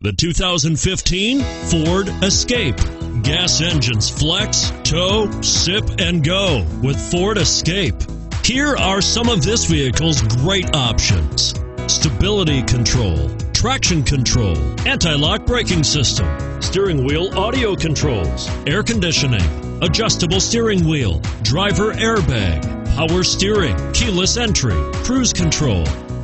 The 2015 Ford Escape. Gas engines flex, tow, sip, and go with Ford Escape. Here are some of this vehicle's great options stability control, traction control, anti lock braking system, steering wheel audio controls, air conditioning, adjustable steering wheel, driver airbag, power steering, keyless entry, cruise control.